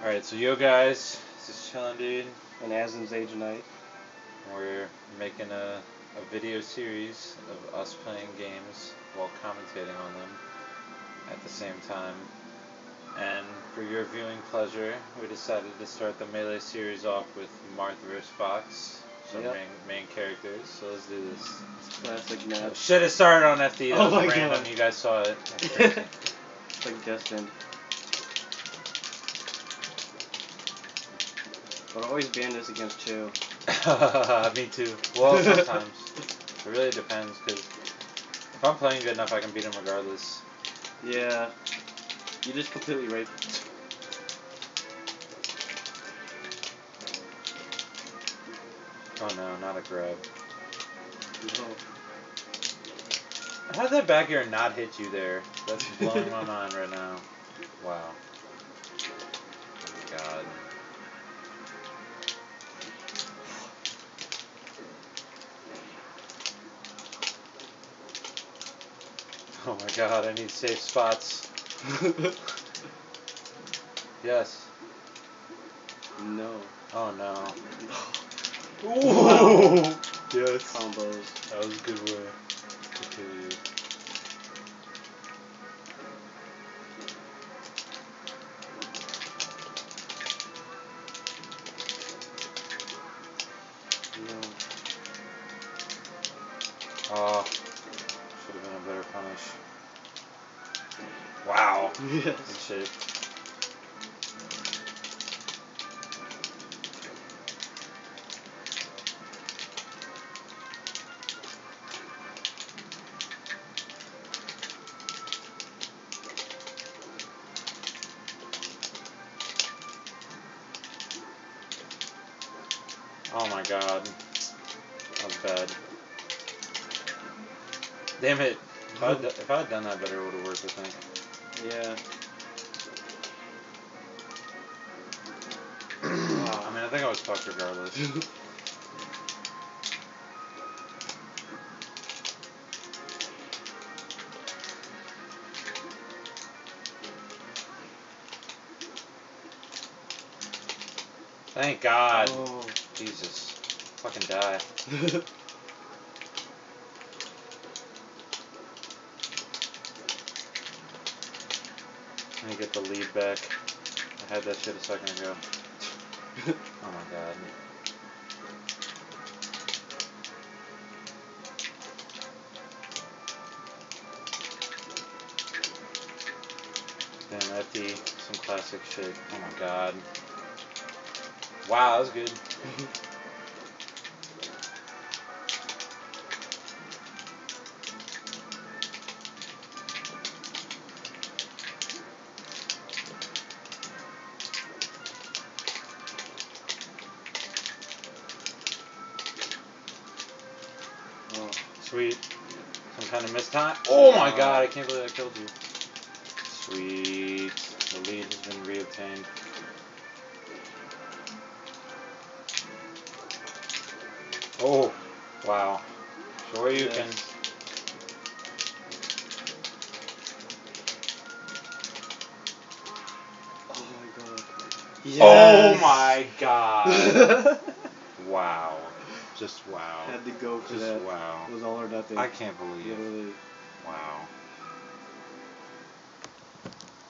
Alright, so yo guys, this is Chillin' Dude. And Azen Zagenite. We're making a, a video series of us playing games while commentating on them at the same time. And for your viewing pleasure, we decided to start the Melee series off with Marth vs. Fox, some Yep. main, main characters. So let's do this. Classic match. Should have started on FD. That Oh my random. God. You guys saw it. It's like destined. But always ban this against Chu. Me too. Well, sometimes. it really depends, because if I'm playing good enough, I can beat him regardless. Yeah. You just completely right. Oh no, not a grab. No. How did that back air not hit you there? That's blowing my mind right now. Wow. Oh my god, I need safe spots. Yes. no. Oh no. Ooh. Yes. Combos. That was a good way to kill you. No. Oh, punish. Wow. Yes. shit. Oh my god. That was bad. Damn it. If I, if I had done that better, it would have worked, I think. Yeah. I mean, I think I was fucked regardless. Thank God. Oh. Jesus. Fucking die. Me get the lead back. I had that shit a second ago. Oh my god. Damn, FD, some classic shit. Oh my god. Wow, that was good. oh. Sweet. Some kind of missed time. Oh my oh. god, I can't believe I killed you. Sweet. The lead has been reobtained. Oh, wow. Sure you Yes. can. Oh my god. Oh my god. wow. Just wow. Had to go for Just that. wow. It was all or nothing. I can't believe. Literally. Wow.